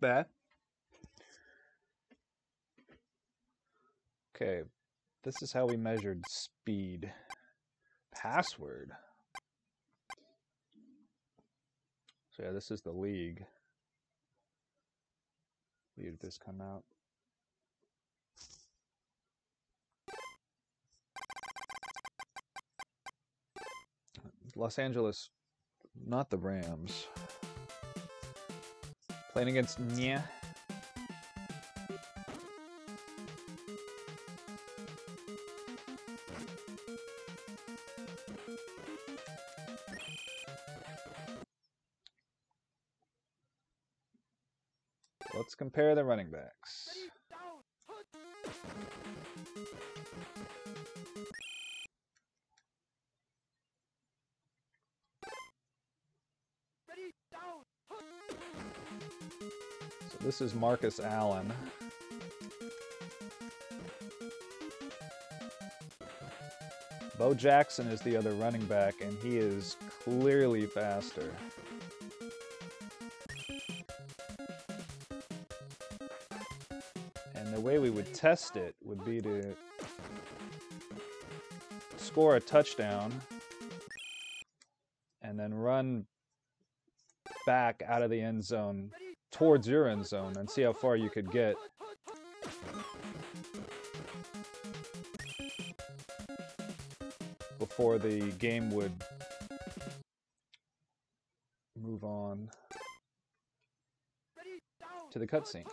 not. Okay, this is how we measured speed. Password. So yeah, this is the league. Did this come out? Los Angeles, not the Rams. Playing against Nya. Let's compare the running backs. This is Marcus Allen. Bo Jackson is the other running back, and he is clearly faster. And the way we would test it would be to score a touchdown and then run back out of the end zone towards your end zone and see how far you could get. Before the game would move on to the cutscene.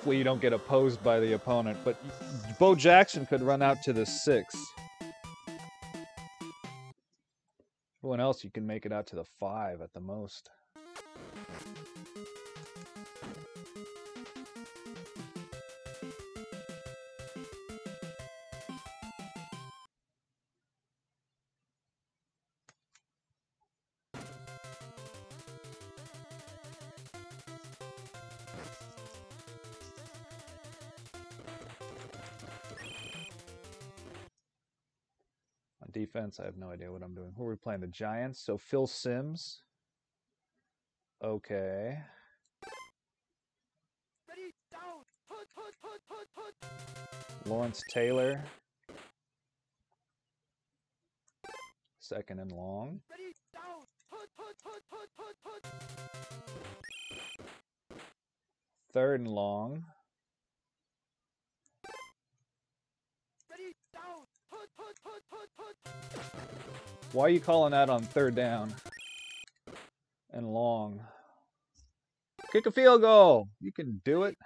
Hopefully you don't get opposed by the opponent, but Bo Jackson could run out to the six. Everyone else, you can make it out to the five at the most. Defense, I have no idea what I'm doing. Who are we playing? The Giants. So Phil Simms. Okay. Lawrence Taylor. Second and long. Third and long. Why are you calling that on third down and long? Kick a field goal. You can do it.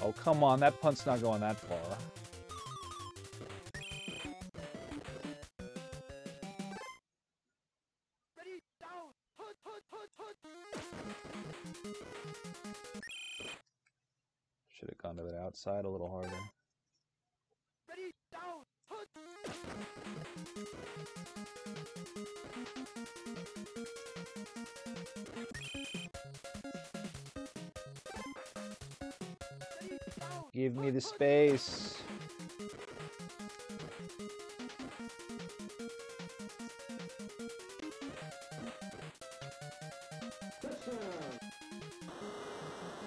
Oh, come on. That punt's not going that far. The space.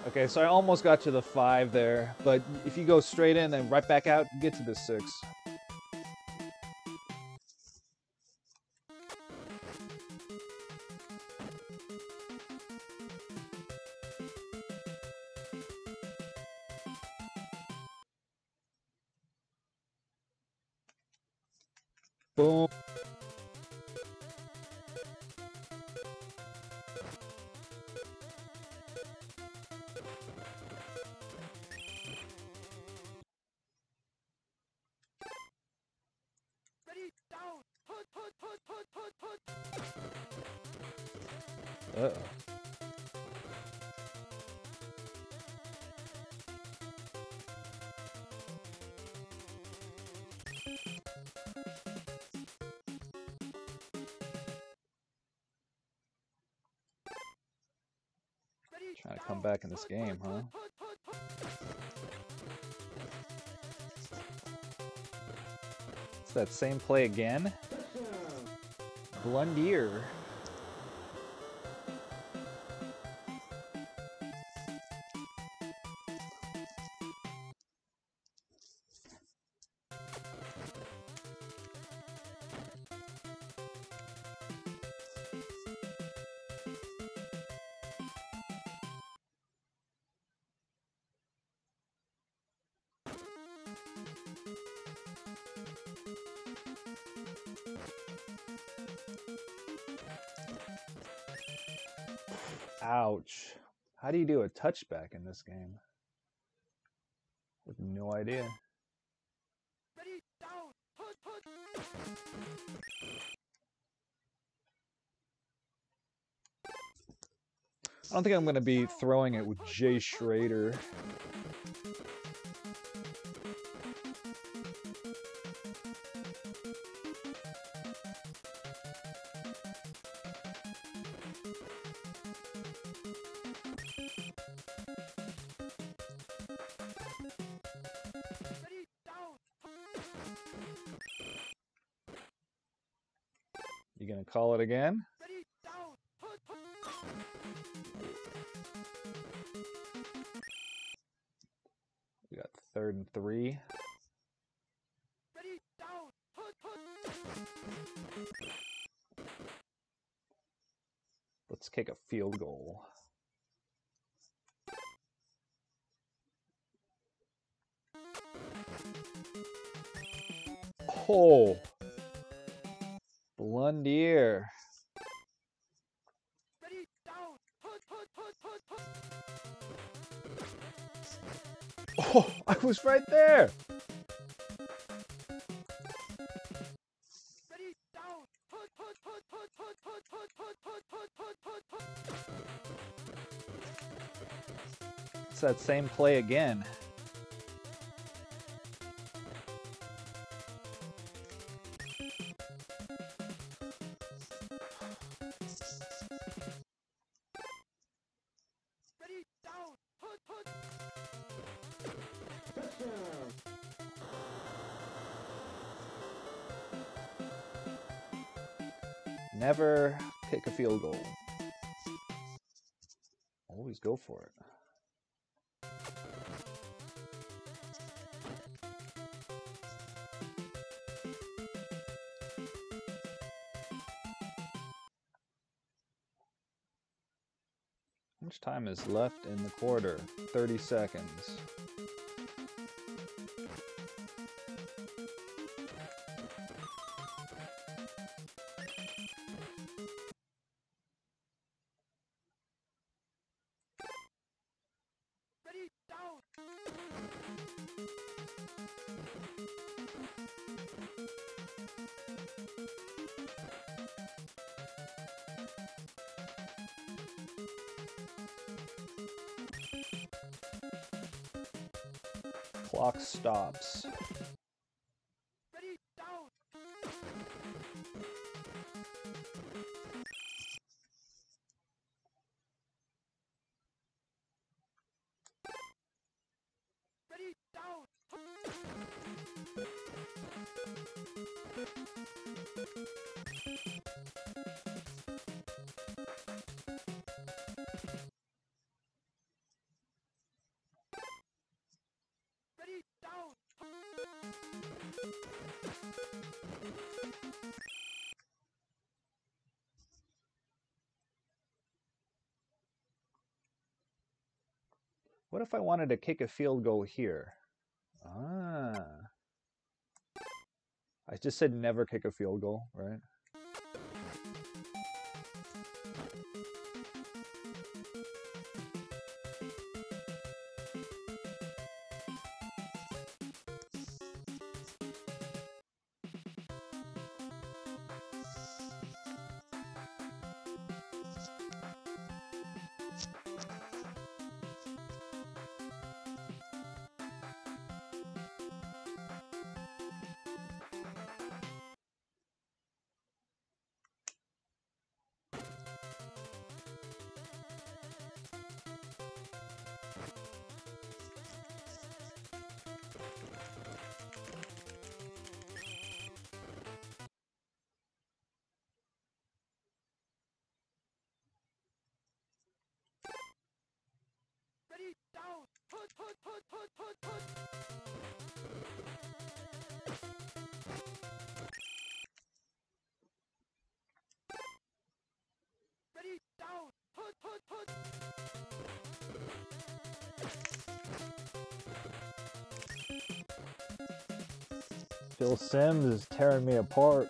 Okay, so I almost got to the five there, but if you go straight in and right back out, get to the six. Uh-oh. Trying to come back in this game, huh? It's that same play again. Blundier. Ouch. How do you do a touchback in this game? With no idea. I don't think I'm going to be throwing it with Jay Schroeder. Call it again? We got third and three. Let's kick a field goal. Oh, Blundier. Oh, I was right there. It's that same play again. For it. How much time is left in the quarter? 30 seconds. Clock stops. I wanted to kick a field goal here? Ah. I just said never kick a field goal, right? Phil Simms is tearing me apart.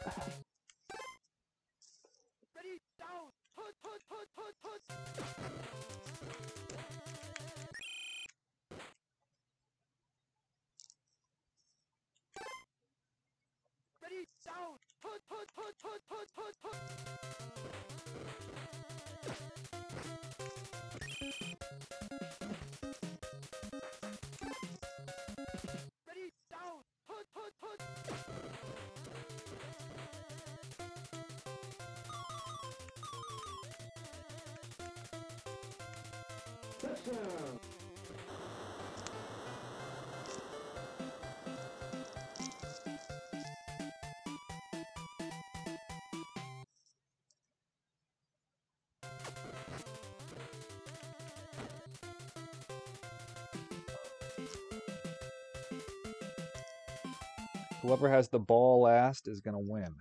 Whoever has the ball last is going to win.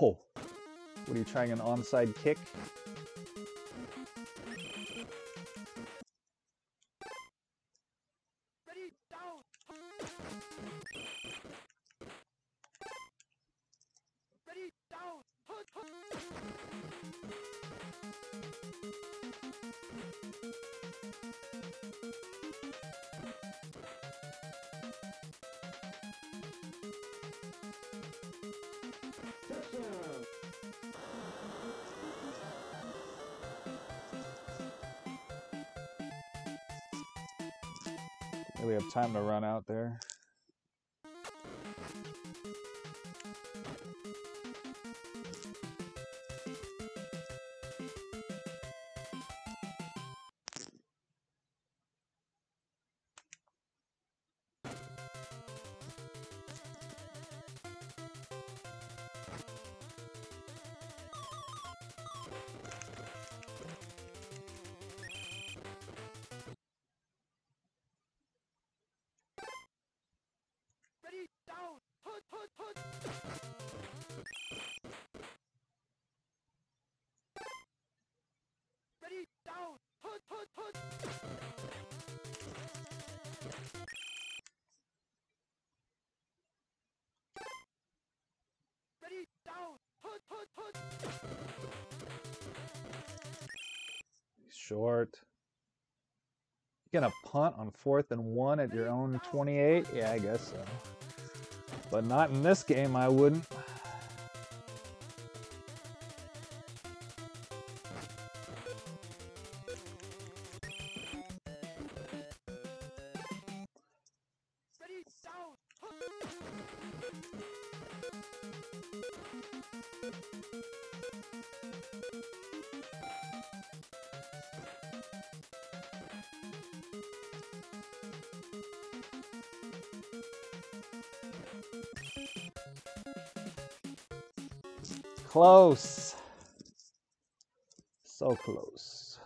Oh, what are you trying, an onside kick? We have time to run out there. Short. You gonna punt on fourth and one at your own 28? Yeah, I guess so. But not in this game, I wouldn't. Close. So close.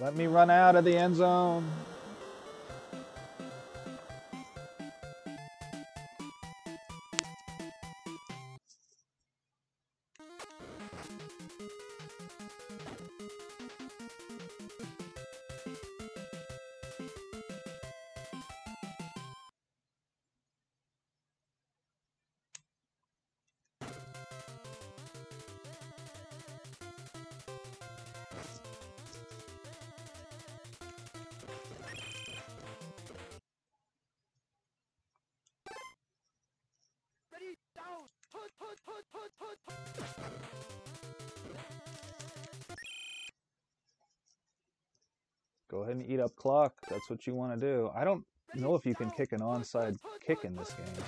Let me run out of the end zone. Go ahead and eat up clock. That's what you want to do. I don't know if you can kick an onside kick in this game.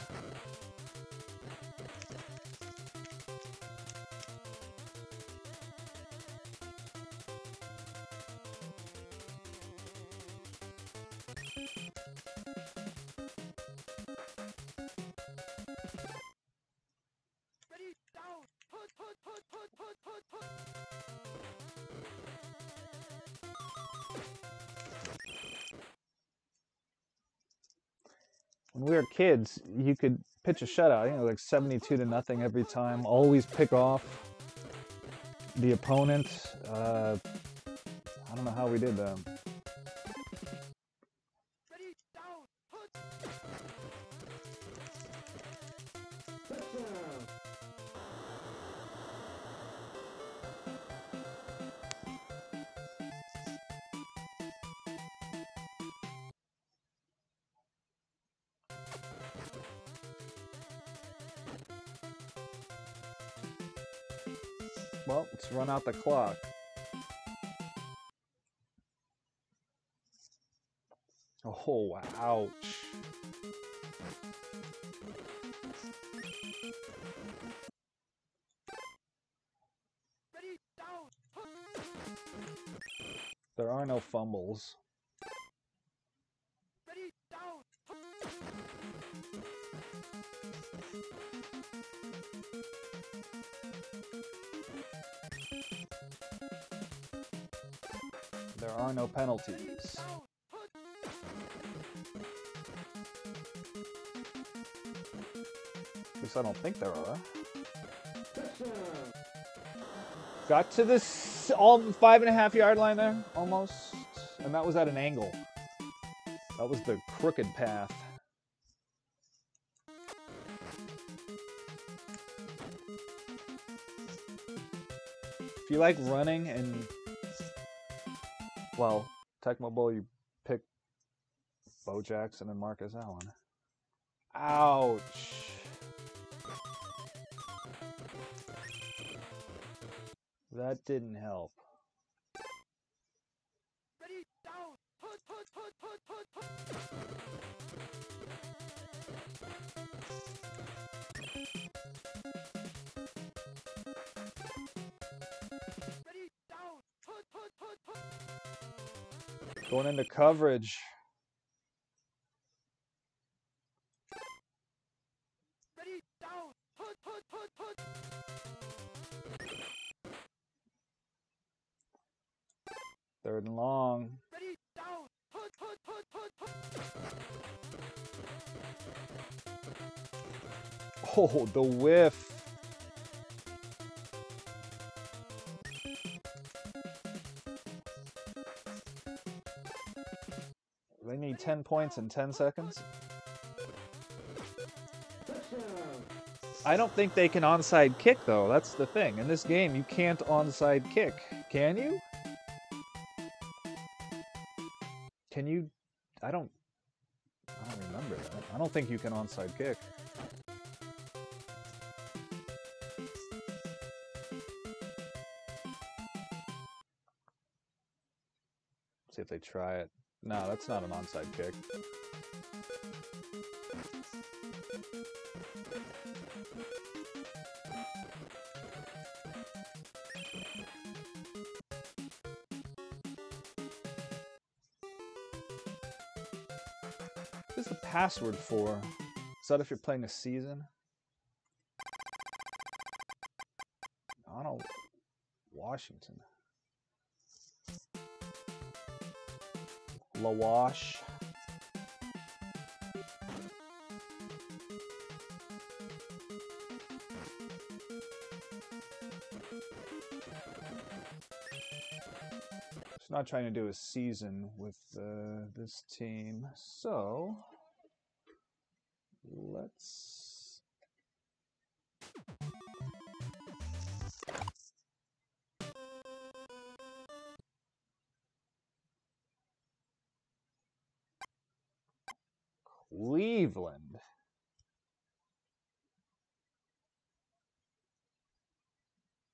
Kids, you could pitch a shutout, you know, like 72 to nothing every time. Always pick off the opponent. Uh, I don't know how we did that. Run out the clock. Oh, ouch. There are no fumbles. Are no penalties. At least I don't think there are. Got to this all five and a half yard line there, almost. And that was at an angle. That was the crooked path. If you like running and well, Tecmo Bowl, you pick Bo Jackson and Marcus Allen. Ouch. That didn't help. Going into coverage. Third and long. Oh, the whiff. They need 10 points in 10 seconds. I don't think they can onside kick, though. That's the thing. In this game, you can't onside kick. Can you? Can you? I don't. I don't remember that. I don't think you can onside kick. See if they try it. No, that's not an onside kick. What is the password for? Is that if you're playing a season? Donald Washington. Lawash. Not trying to do a season with uh, this team, so let's. Cleveland.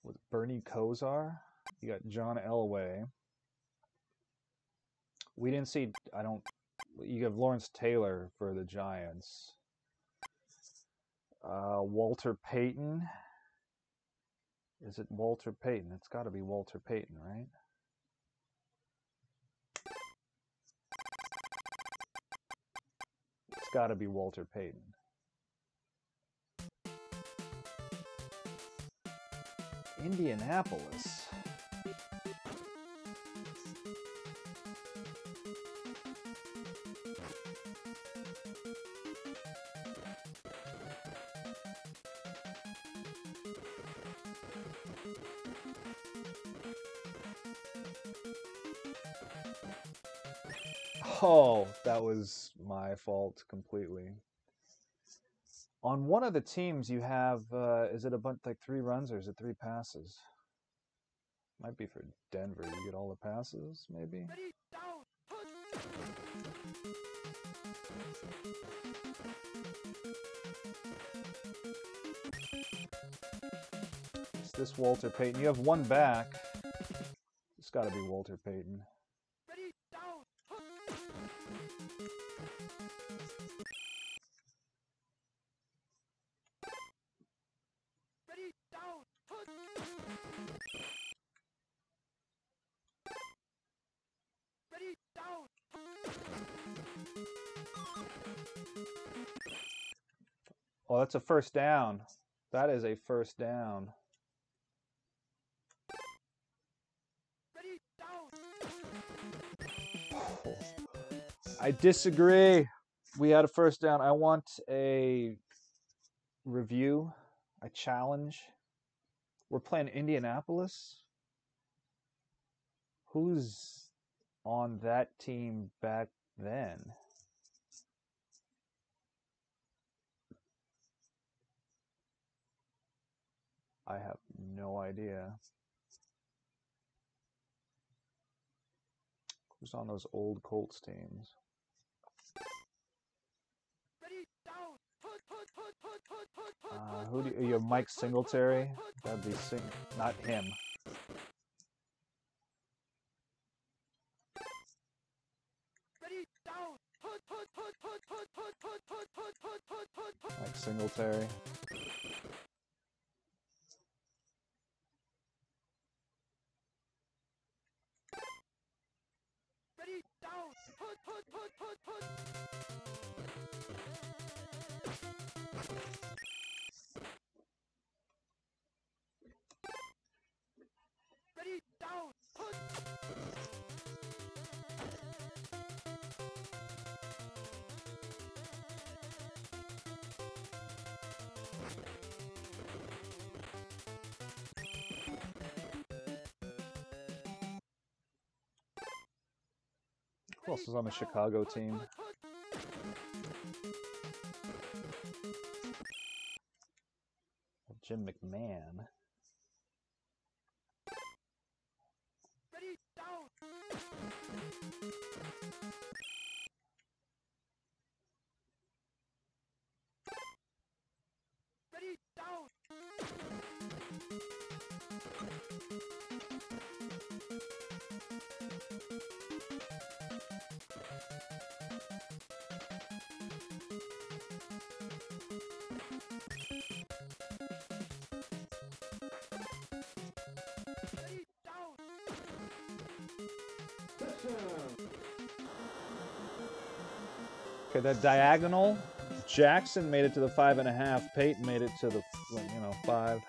With Bernie Kosar. You got John Elway. We didn't see, I don't, you have Lawrence Taylor for the Giants. Uh, Walter Payton. Is it Walter Payton? It's got to be Walter Payton, right? It's got to be Walter Payton. Indianapolis. Oh, that was my fault completely. On one of the teams, you have uh, is it a bunch like three runs or is it three passes? Might be for Denver. You get all the passes, maybe. It's this Walter Payton? You have one back. It's got to be Walter Payton. Oh, that's a first down. That is a first down. I disagree. We had a first down. I want a review, a challenge. We're playing Indianapolis. Who's on that team back then? I have no idea. Who's on those old Colts teams? Uh, who do you, you have Mike Singletary? That'd be Sing, not him. Mike Singletary. Who else is on the Chicago team? Jim McMahon. Okay, that diagonal, Jackson made it to the five and a half. Payton made it to the, you know, five.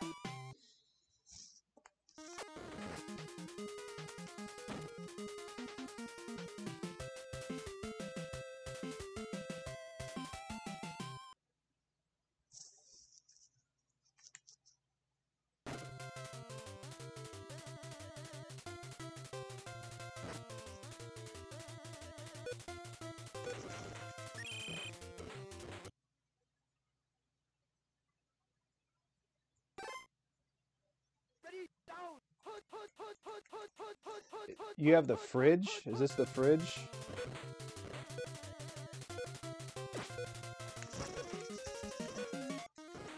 You have the fridge? Is this the fridge?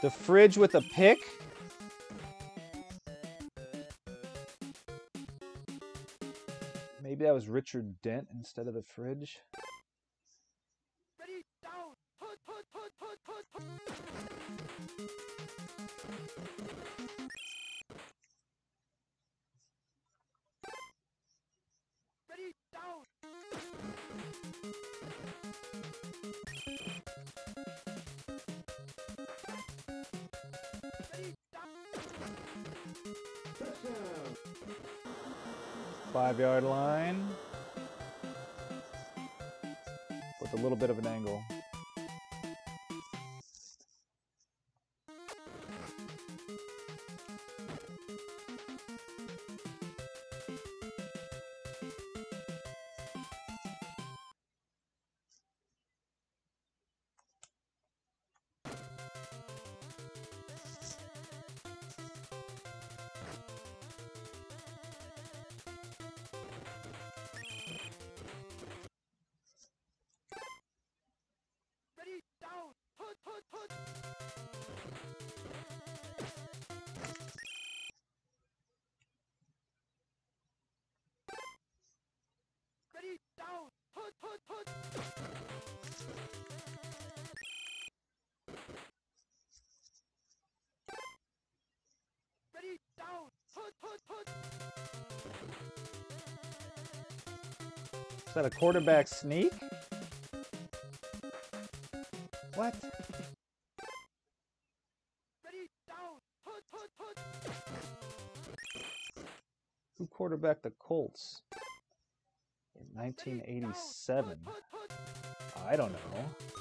The fridge with a pick? Maybe that was Richard Dent instead of the fridge. Five yard line. With a little bit of an Is that a quarterback sneak? What? Who quarterbacked the Colts in 1987? I don't know.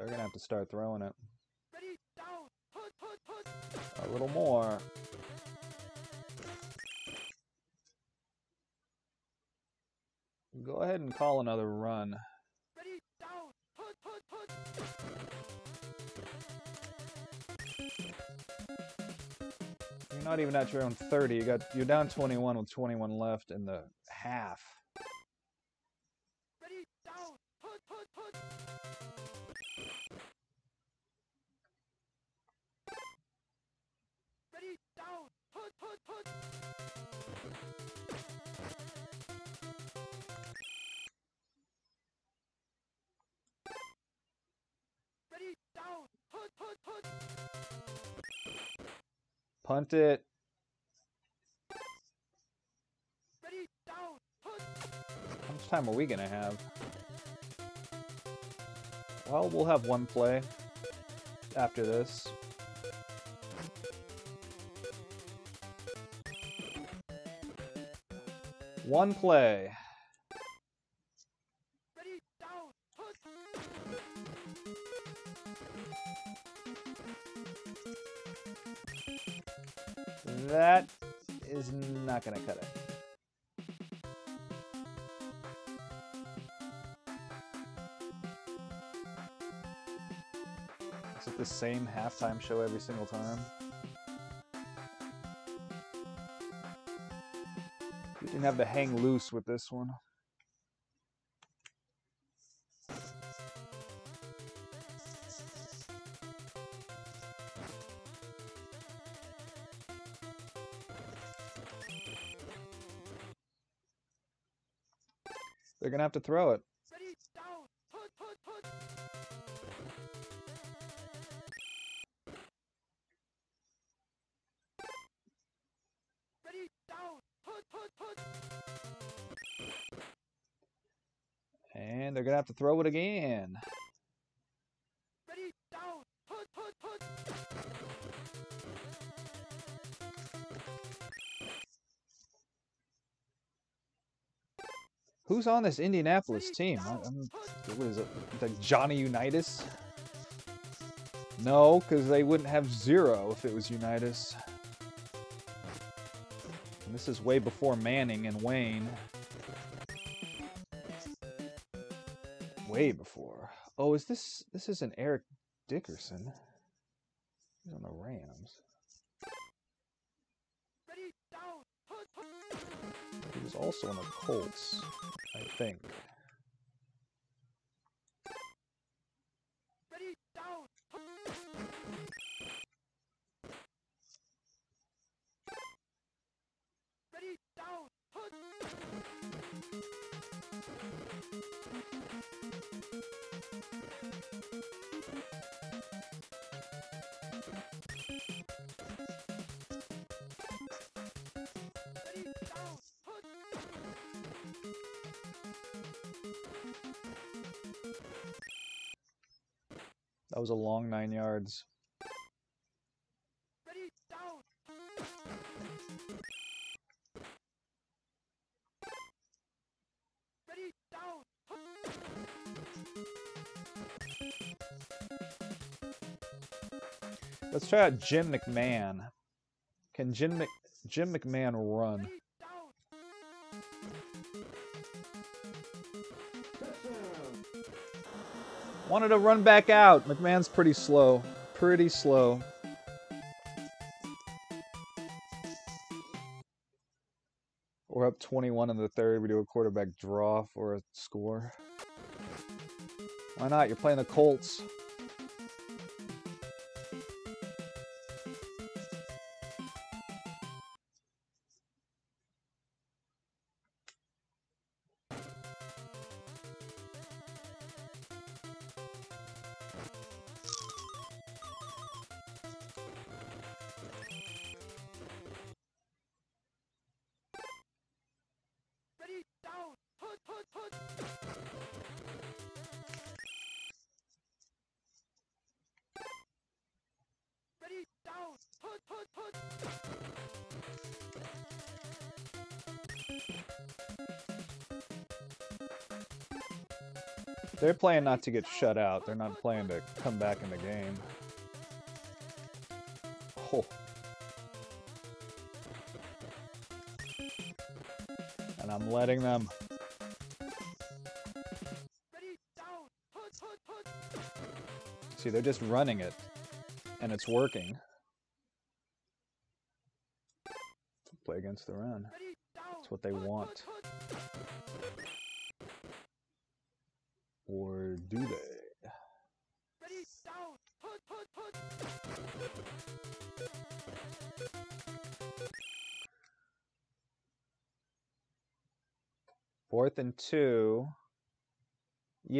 They're gonna have to start throwing it. A little more. Go ahead and call another run. You're not even at your own 30. You got you're down 21 with 21 left in the half. Punt it. How much time are we gonna have? Well, we'll have one play after this. One play. That is not going to cut it. Is it the same halftime show every single time? You didn't have to hang loose with this one. Gonna have to throw it. And they're gonna have to throw it again. Who's on this Indianapolis team? I, what is it? Like Johnny Unitas? No, because they wouldn't have zero if it was Unitas. And this is way before Manning and Wayne. Way before. Oh, is this this isn't Eric Dickerson? He's on the Rams. Was also on the Colts, I think. That was a long nine yards. Let's try out Jim McMahon. Can Jim, Mc, Jim McMahon run? Wanted to run back out. McMahon's pretty slow. Pretty slow. We're up 21 in the third. We do a quarterback draw for a score. Why not? You're playing the Colts. They're playing not to get shut out. They're not playing to come back in the game. Oh. And I'm letting them. See, they're just running it. And it's working. Play against the run. That's what they want.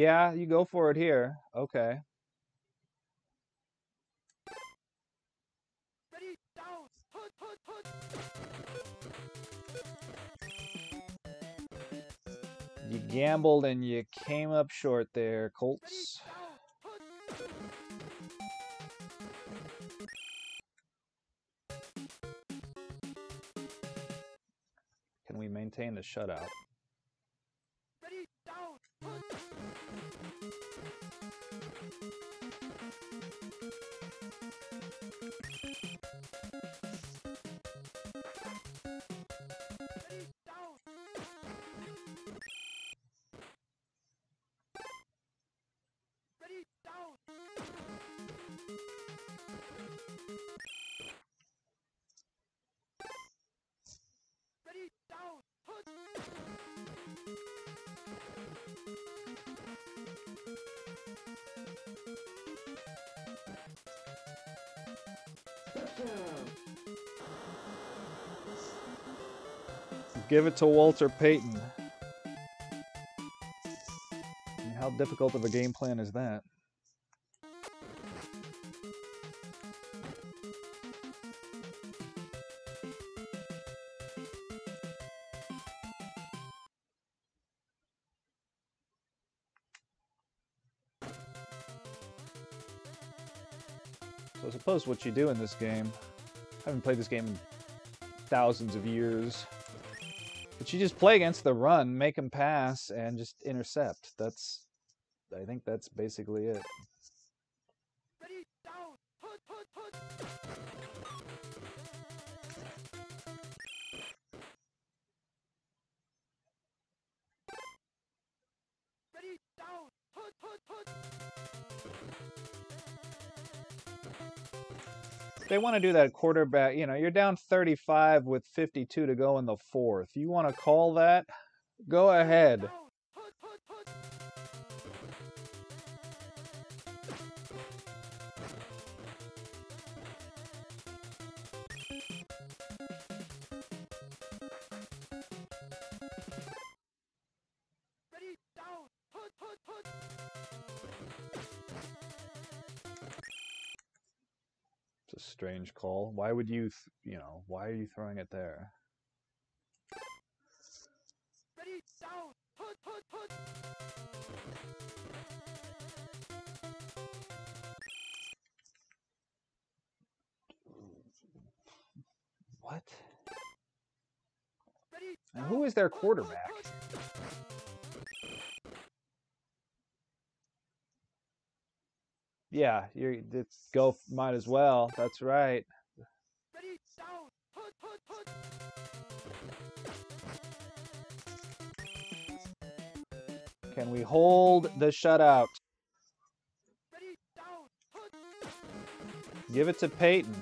Yeah, you go for it here. Okay. You gambled and you came up short there, Colts. Can we maintain the shutout? Give it to Walter Payton. How difficult of a game plan is that? What you do in this game, I haven't played this game in thousands of years, but you just play against the run, make them pass, and just intercept. That's, I think that's basically it. They want to do that quarterback, you know, you're down 35 with 52 to go in the fourth. You want to call that? Go ahead. why would you, you know, why are you throwing it there? What? And who is their quarterback? Yeah, you it's go might as well. That's right. Can we hold the shutout? Give it to Payton.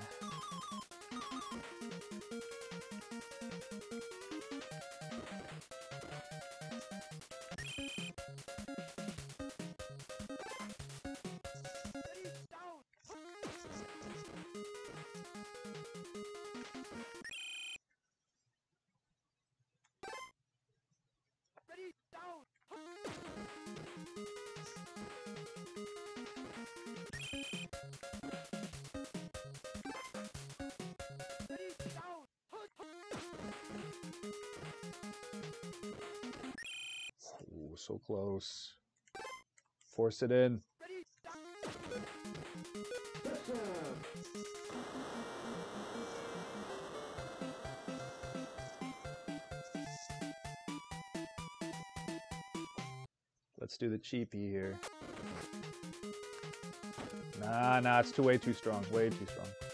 It in. Let's do the cheapie here. Nah, nah, it's too way too strong. Way too strong.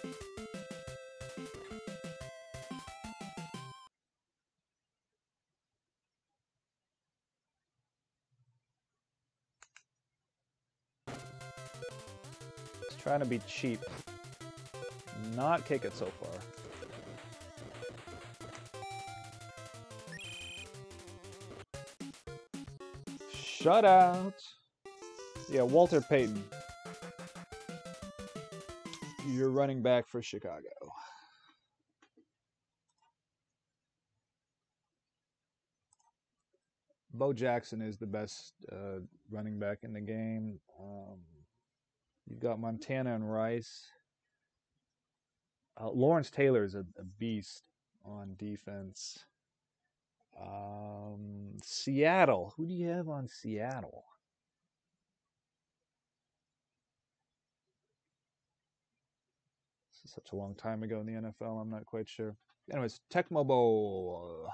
Trying to be cheap. Not kick it so far. Shutout. Yeah, Walter Payton. You're running back for Chicago. Bo Jackson is the best uh, running back in the game. Um, You've got Montana and Rice. Uh, Lawrence Taylor is a, a, beast on defense. Um, Seattle. Who do you have on Seattle? This is such a long time ago in the NFL. I'm not quite sure. Anyways, Tecmo Bowl.